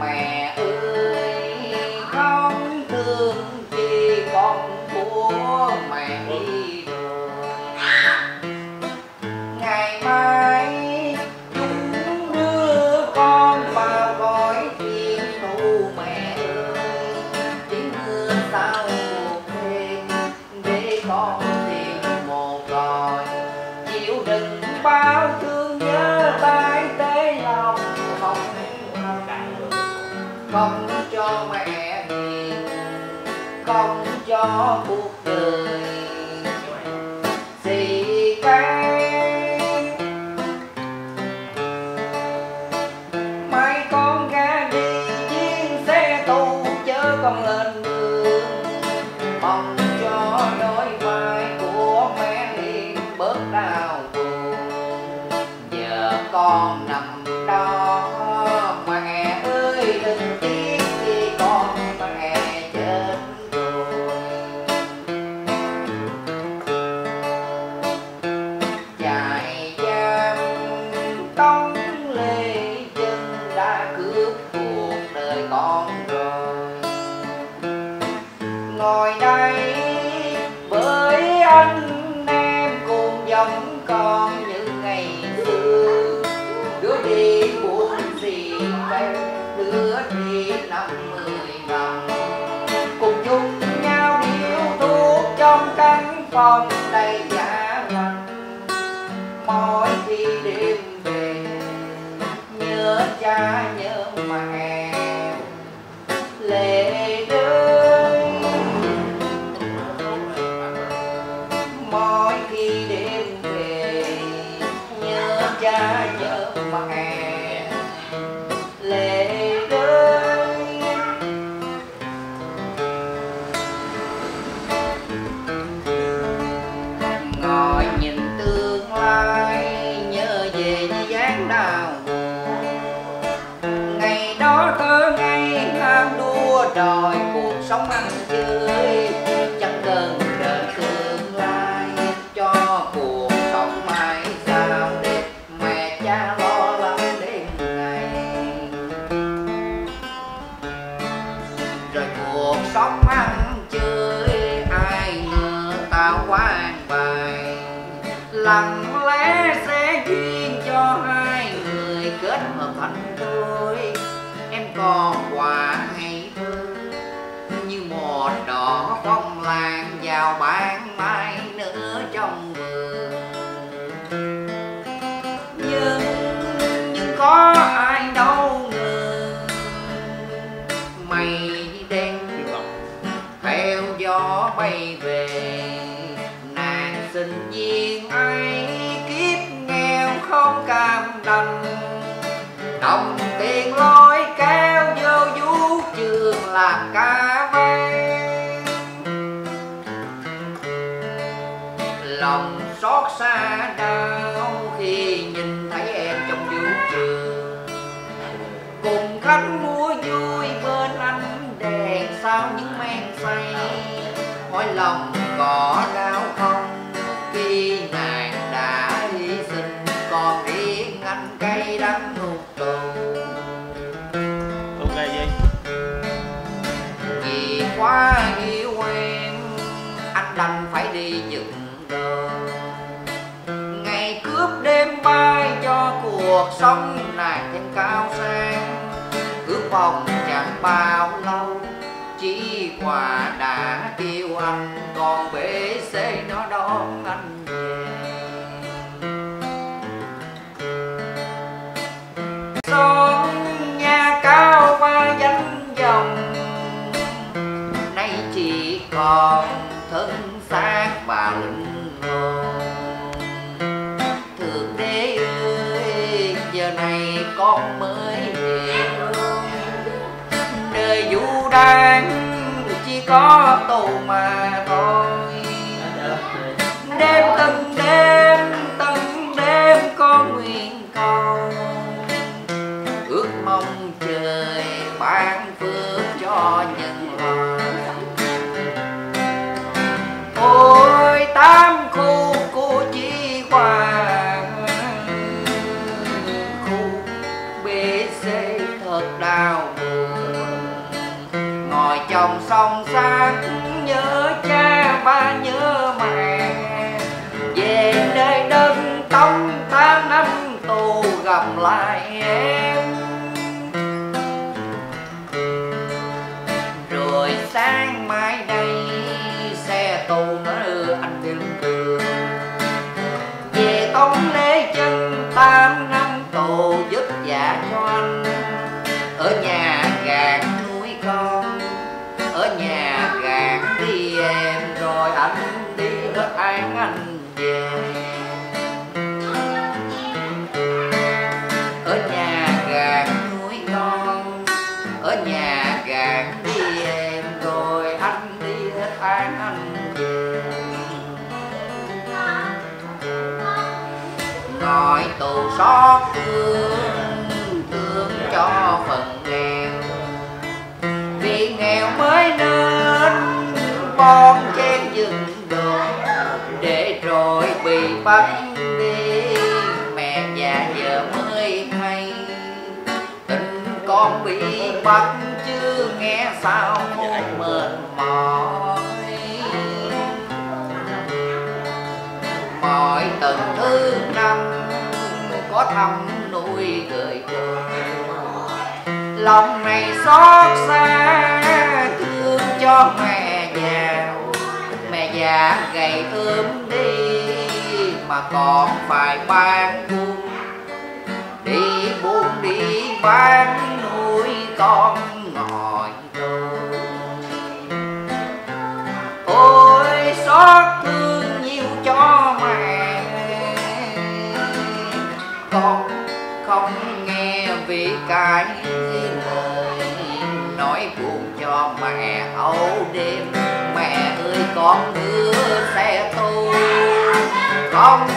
my Om Namo lặng lẽ sẽ duyên cho hai người kết hợp thành đôi. Em còn quà hay thơ như một đỏ phong lan vào ban mai. Đồng tiền lôi kéo vô vũ trường làm ca vang lòng xót xa đau khi nhìn thấy em trong vũ trường. Cùng khách mua vui bên anh đèn sao những men say. Hỏi lòng cuộc sống này trên cao sang. Ước vọng chẳng bao lâu, chỉ quà đã kêu anh còn bể xê nó đón anh về. Son nhà cao và danh dòng, nay chỉ còn thân xác và linh giờ này con mới hiểu đời vũ đang chỉ có tù mà thôi. Đêm từng đêm xót thương thương cho phần nghèo. Vì nghèo mới nên bon chen dừng đường để rồi bị bắt đi. Mẹ già giờ mới hay, tình con bị bắt chứ nghe sao không mệt mỏi. Mọi tầng thứ năm có thăm nuôi gửi đời lòng này xót xa, thương cho mẹ già. Mẹ già gầy ốm đi, mà còn phải bán buôn đi buôn đi bán nuôi con ngồi thôi ôi, xót thương nhiều cho con không nghe vì cái lời nói buồn cho mẹ âu đêm. Mẹ ơi, con đưa xe tu. Không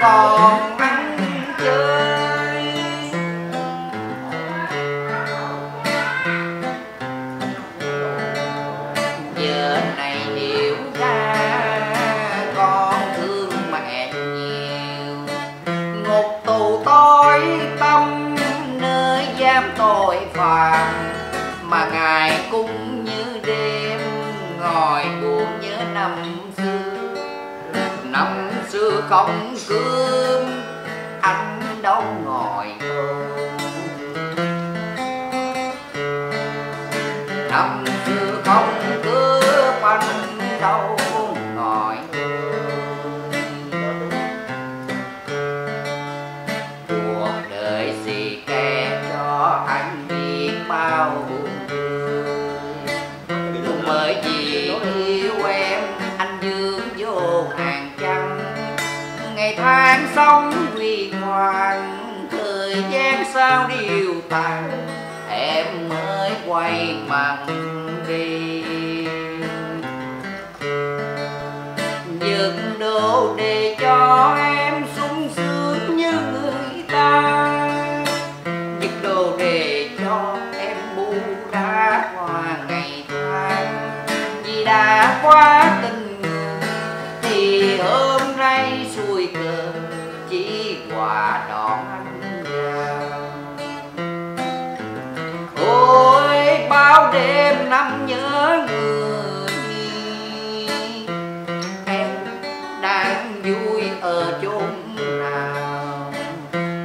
còn ăn chơi. Công không tan. Em mới quay bằng năm nhớ người em đang vui ở chốn nào?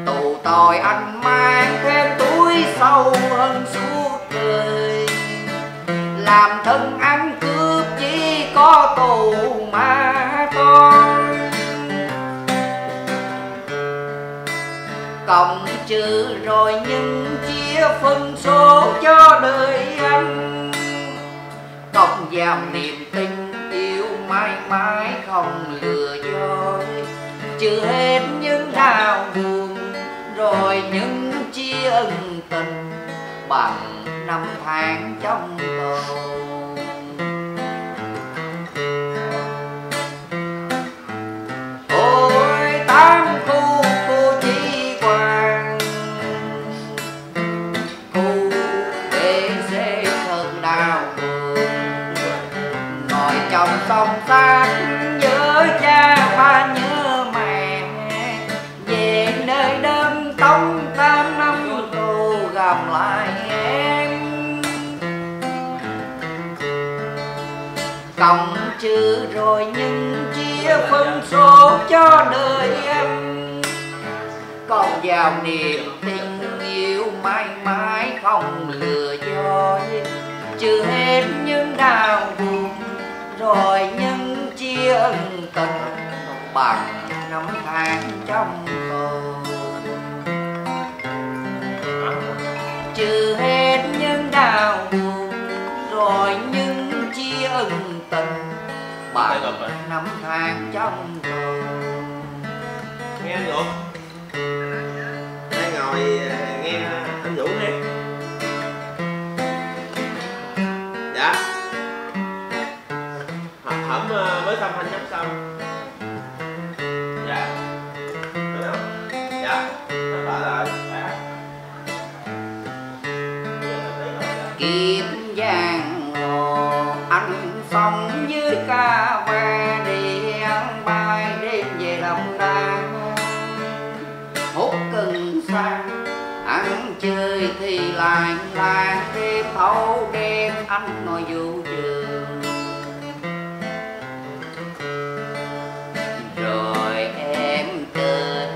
Tù tội anh mang thêm túi sâu hơn suốt đời. Làm thân ăn cướp chỉ có tù mà con cộng trừ rồi nhưng chia phân số cho đời anh vào niềm tin yêu mãi mãi không lừa dối. Trừ hết những đau buồn, rồi những chia ân tình bằng năm tháng trong tù vào niềm tình yêu mãi mãi không lừa dối. Trừ hết những đau buồn rồi nhân chia ân tình bằng năm tháng trong tù trừ hết những đau buồn rồi những chia ân tình bằng năm tháng trong tù nghe anh ca ve đi ăn bay đêm về đồng đàn hút cần xa ăn chơi thì làng làng đêm thâu đêm anh ngồi vũ trường rồi em tới,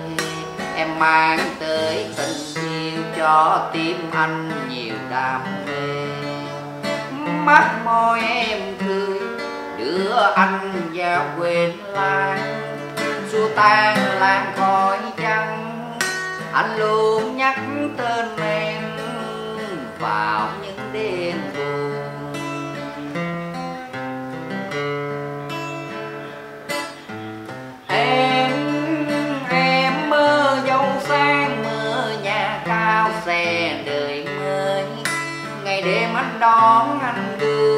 em mang tới tình yêu cho tim anh nhiều đam mê. Mắt môi em thương đưa anh và quyền lãng xua tan làng khói trắng, anh luôn nhắc tên em vào những đêm buồn. Em em mơ dâu sang mơ nhà cao xe đời mới. Ngày đêm anh đón anh đưa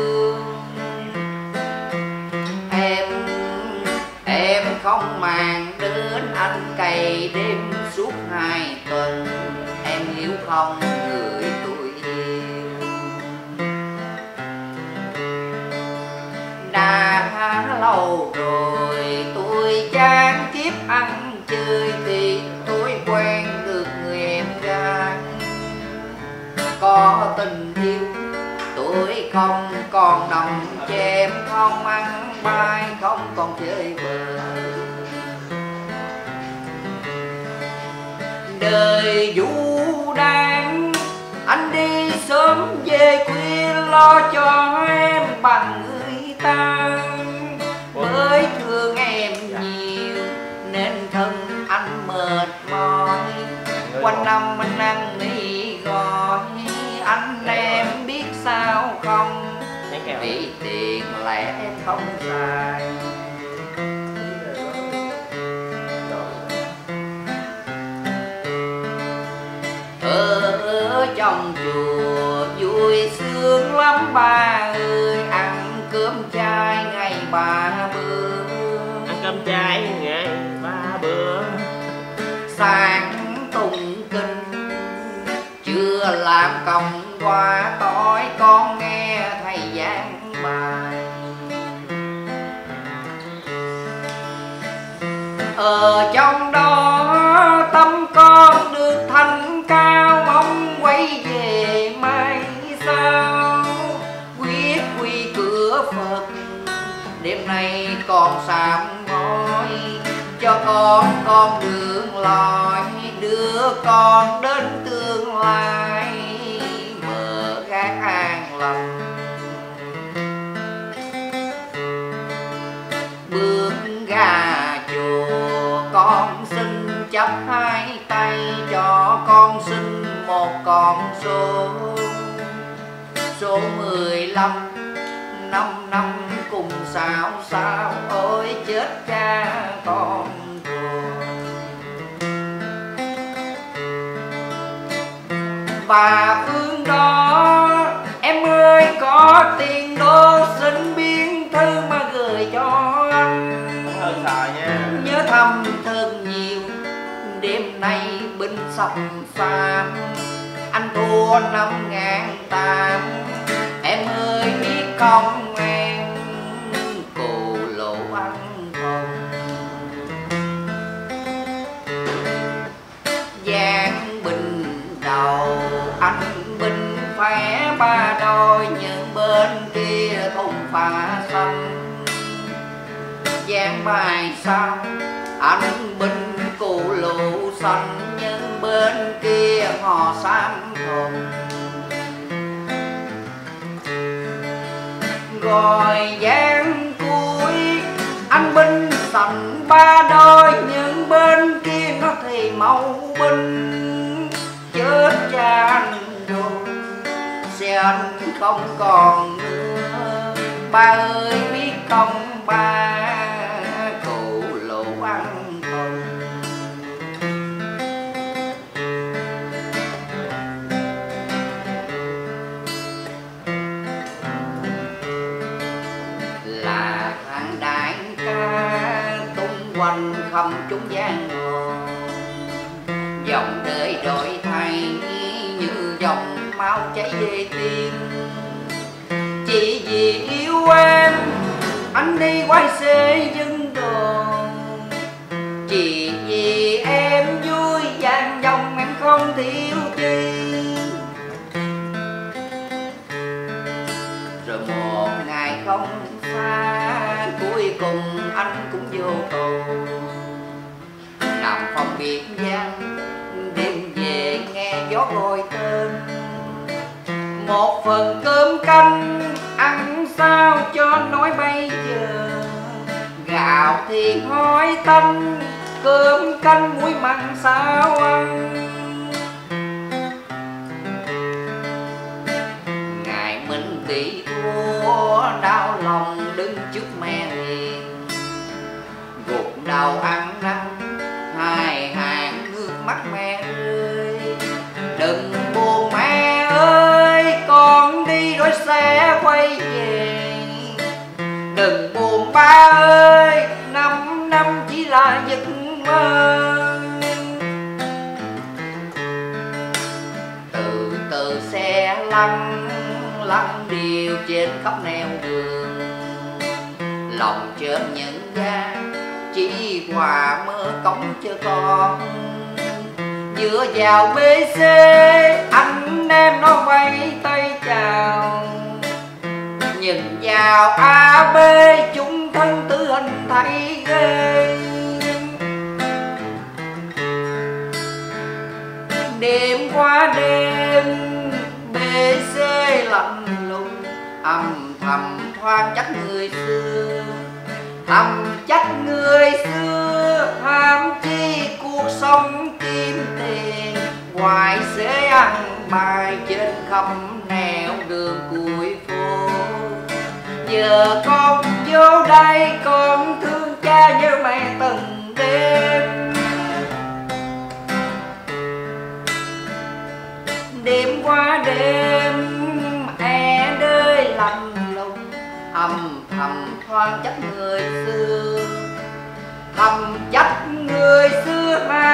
Mang đến anh cày đêm suốt hai tuần. Em hiểu không, người tôi yêu đã lâu rồi tôi chán kiếp ăn chơi thì tôi quen được người em gái có tình yêu tôi không còn đồng chém, không ăn bay không còn chơi đời vũ đang anh đi sớm về khuya lo cho em bằng người ta. Mới thương em nhiều nên thân anh mệt mỏi. Quanh năm anh ăn mì gói anh em biết sao không? Vì tiền lẻ không xài trong chùa. Vui sướng lắm ba ơi ăn cơm chay ngày ba bữa. Ăn cơm chay ngày ba bữa. Sáng tụng kinh chưa làm công qua tối con nghe thầy giảng bài. Ở trong nay còn sám hối cho con con đường lối đưa con đến tương lai mở gác an lành. Bước ra chùa, con xin chấp hai tay cho con xin một con số số mười lăm năm sao sao ôi chết cha con và phương đó em ơi có tiền đô xin biên thư mà gửi cho hơn nha. Nhớ thăm thân nhiều đêm nay binh sập phàm. Anh thua năm ngàn tám. Em ơi biết không mai sau. Anh binh cụ lụ xanh nhưng bên kia họ sam hồng. Rồi giang cuối, anh binh sành ba đôi, nhưng bên kia nó thì màu binh. Chết cha anh rồi xe anh không còn nữa. Ba ơi, biết không? Trong không chúng gian hồ dòng đời đổi thay như dòng máu chảy về tim. Chỉ vì yêu em, anh đi quay xe dân đồn. Chỉ vì em vui vàng dòng em không thiếu chi. Rồi một ngày không xa, cuối cùng anh cũng vô tù nằm phòng biệt gian đêm về nghe gió gọi tên. Một phần cơm canh, ăn sao cho nói bây giờ? Gạo thì hói tanh, cơm canh muối mặn sao ăn? Ngài minh bị thua đau lòng. Đầu ăn năn hai hàng nước mắt mẹ ơi, đừng buồn mẹ ơi, con đi rồi sẽ quay về. Đừng buồn ba ơi, năm năm chỉ là giấc mơ. Từ từ xe lăn lăn điều trên khắp nẻo đường. Lòng chớp những ra chỉ hòa mơ cống cho con. Dựa vào bc anh em nó vây tay chào. Nhìn vào ab chúng thân tư hình thấy ghê. Đêm qua đêm bc lạnh lùng, âm thầm thoáng chắc người xưa. Thầm chắc người xưa ham chi cuộc sống kiếm tiền. Ngoài sẽ ăn bài trên khắp nẻo đường cuối phố. Giờ con vô đây, con thương cha như mẹ từng đêm. Đêm qua đêm e đơi lạnh lùng, ầm thầm than trách người xưa. Thầm trách người xưa ha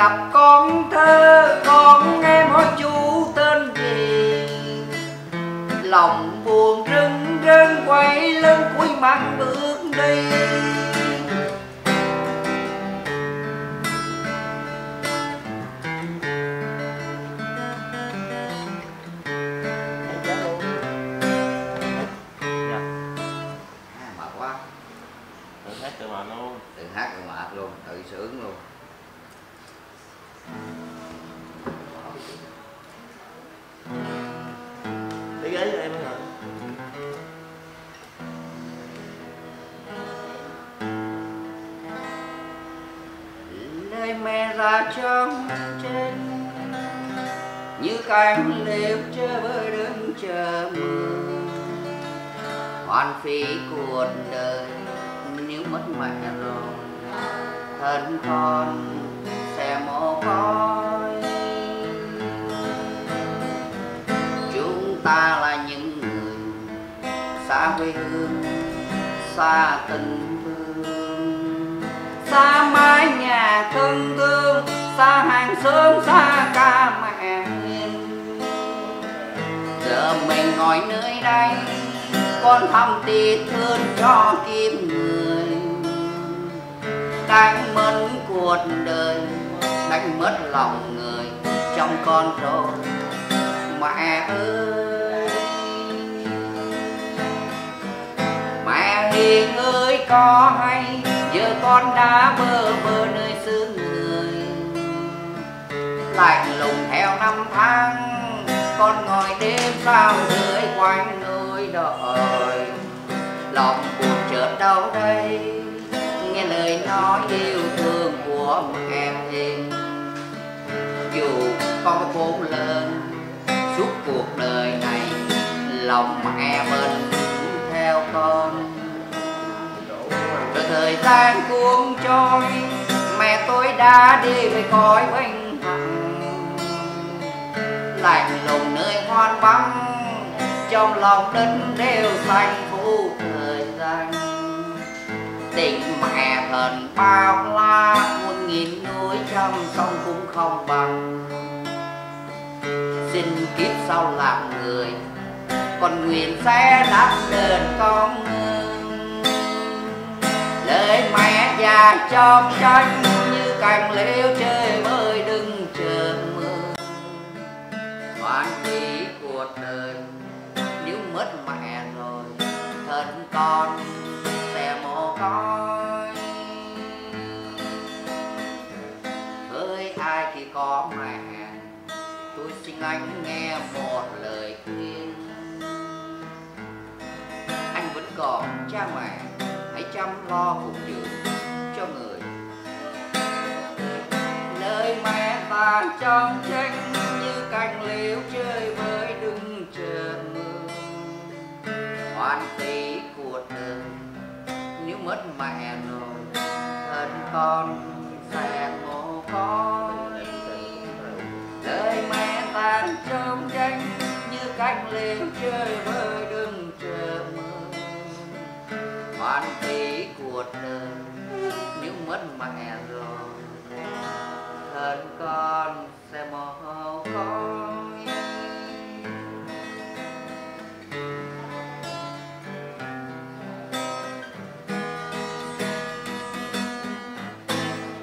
gặp con thơ con em hỏi chú tên gì. Lòng buồn rưng rưng quay lưng cuối mặt bước đi. À, mệt quá. Tự hát tự mà luôn. Tự hát tự mệt luôn tự sướng luôn lấy ghế cho em mới ngồi lời mẹ ra trong trên, như cánh liệp chờ bơi đứng chờ mưa. Hoàn phí cuộc đời, nếu mất mẹ rồi, thân con coi. Chúng ta là những người xa quê hương, xa tình thương. Xa mái nhà thân thương, xa hàng xóm, xa ca mẹ hiền. Giờ mình ngồi nơi đây, con thăm tiếc thương cho kim người. Đánh mất cuộc đời đánh mất lòng người trong con rồi. Mẹ ơi, mẹ hiền ơi, có hay giờ con đã bơ vơ nơi xứ người? Lạnh lùng theo năm tháng, con ngồi đêm sao rưỡi quanh nơi đời lòng buồn chợt đau đây, nghe lời nói yêu thương của mẹ hiền dù con có khôn lớn suốt cuộc đời này lòng mẹ mình theo con. Rồi thời gian cuốn trôi, mẹ tôi đã đi về cõi vinh hằng lạnh lùng nơi hoang vắng, trong lòng đất đều xanh phủ thời gian định mẹ thần bao la, muôn nghìn núi trăm sông cũng không bằng. Xin kiếp sau làm người, còn nguyện sẽ đắp đền con lời mẹ già trong tranh như cành liễu chơi bơi đừng chờ mưa. Hoàn kỳ cuộc đời, nếu mất mẹ rồi, thân con có mẹ, tôi xin anh nghe một lời khuyên. Anh vẫn còn cha mẹ, hãy chăm lo phục dưỡng cho người. Lời mẹ ta trong tranh như cành liễu chơi với đừng chờ mưa hoàn phí cuộc đời nếu mất mẹ rồi, thân con sẽ mồ con cánh lên chơi với đừng chờ mưa hoàn phí cuộc đời, những mất mẹ rồi. Thân con sẽ mồ con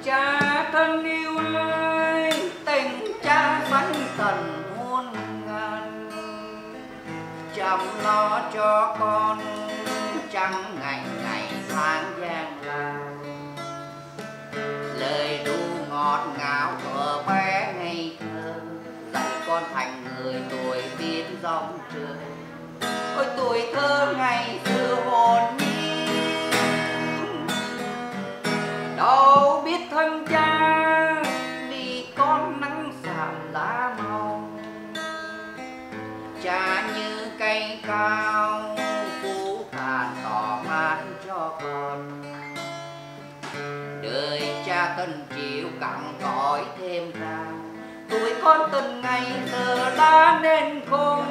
cha thân yêu lo cho con chẳng ngày ngày tháng gian lao lời ru ngọt ngào thuở bé ngây thơ, dạy con thành người tuổi biết dòng trời ôi tuổi thơ ngày xưa hồn nhiên cao, phú thàn tỏ mát cho con. Đời cha cần chịu cặn cõi thêm ra tuổi con từng ngày giờ đã nên khôn.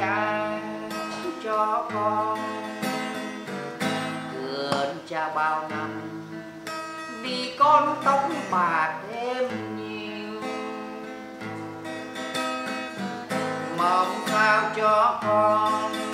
Cha cho con gần cha bao năm vì con tóc bạc thêm nhiều mong sao cho con